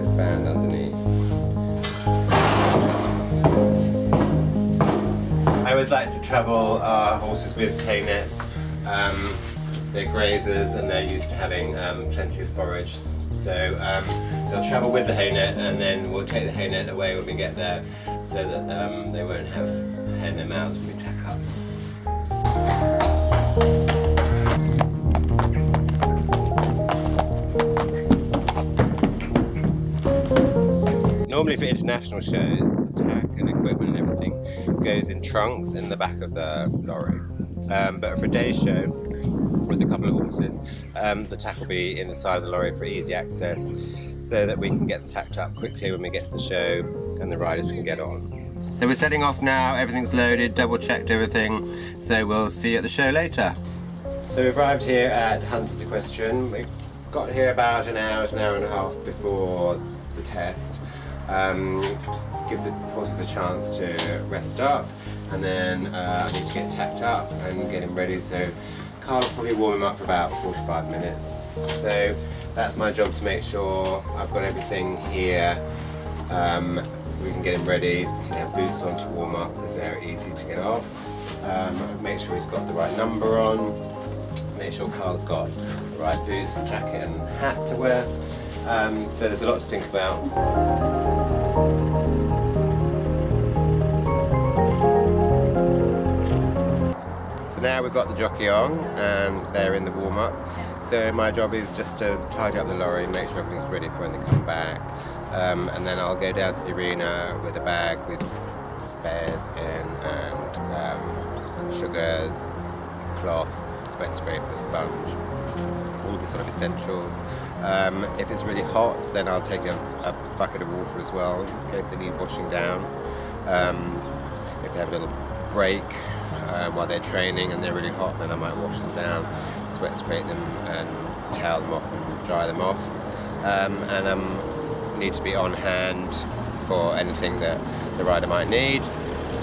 access band underneath. I always like to travel our horses with hay nets. Um, they're grazers and they're used to having um, plenty of forage. So um, they'll travel with the hay net and then we'll take the hay net away when we get there so that um, they won't have hay in their mouths when we tack up. Normally for international shows, the tack and equipment and everything goes in trunks in the back of the lorry. Um, but for a day show, with a couple of horses, um, the tack will be in the side of the lorry for easy access so that we can get the tacked up quickly when we get to the show and the riders can get on. So we're setting off now, everything's loaded, double checked everything, so we'll see you at the show later. So we've arrived here at Hunter's Equestrian. We got here about an hour, an hour and a half before the test. Um, give the horses a chance to rest up and then uh, I need to get tacked up and get him ready so Carl will probably warm him up for about 45 minutes. So that's my job to make sure I've got everything here um, so we can get him ready. So can have boots on to warm up because they're easy to get off. Um, make sure he's got the right number on. Make sure Carl's got the right boots and jacket and hat to wear. Um, so there's a lot to think about. Now we've got the jockey on and they're in the warm-up. So my job is just to tidy up the lorry, make sure everything's ready for when they come back. Um, and then I'll go down to the arena with a bag with spares in and um, sugars, cloth, sweat scraper, sponge, all the sort of essentials. Um, if it's really hot, then I'll take a, a, bucket of water as well in case they need washing down. Um, if they have a little break uh, while they're training and they're really hot, then I might wash them down, sweat scrape them and towel them off and dry them off. Um, and I um, need to be on hand for anything that the rider might need.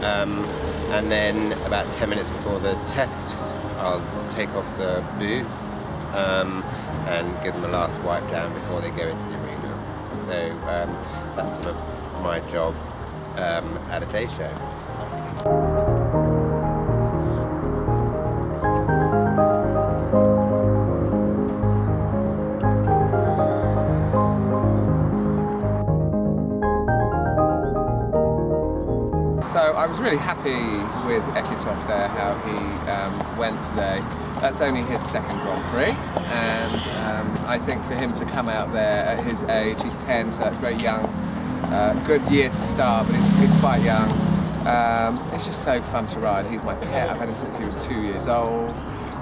Um, and then about 10 minutes before the test, I'll take off the boots um, and give them a last wipe down before they go into the arena. So um, that's sort of my job um, at a day show. Was really happy with Ekitov there, how he um, went today. That's only his second Grand Prix, and um, I think for him to come out there at his age, he's 10, so that's very young. Uh, good year to start, but he's, he's quite young. Um, it's just so fun to ride. He's my pet. I've had him since he was two years old.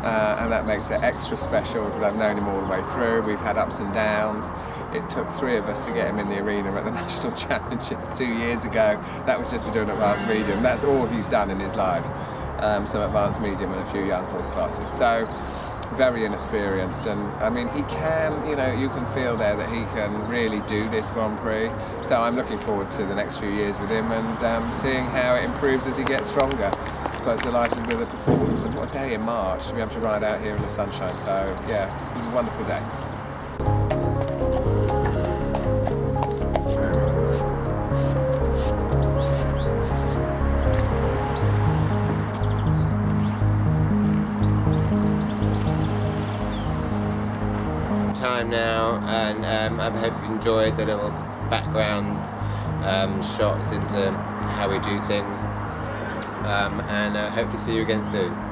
Uh, and that makes it extra special because I've known him all the way through. We've had ups and downs. It took three of us to get him in the arena at the National Championships two years ago. That was just to do an advanced medium. That's all he's done in his life. Um, some advanced medium and a few young horse classes. So very inexperienced and I mean he can you know you can feel there that he can really do this Grand Prix so I'm looking forward to the next few years with him and um, seeing how it improves as he gets stronger but delighted with the performance and what a day in March to be able to ride out here in the sunshine. So yeah it was a wonderful day. Time now and um, I hope you enjoyed the little background um, shots into how we do things um, and uh, hopefully see you again soon.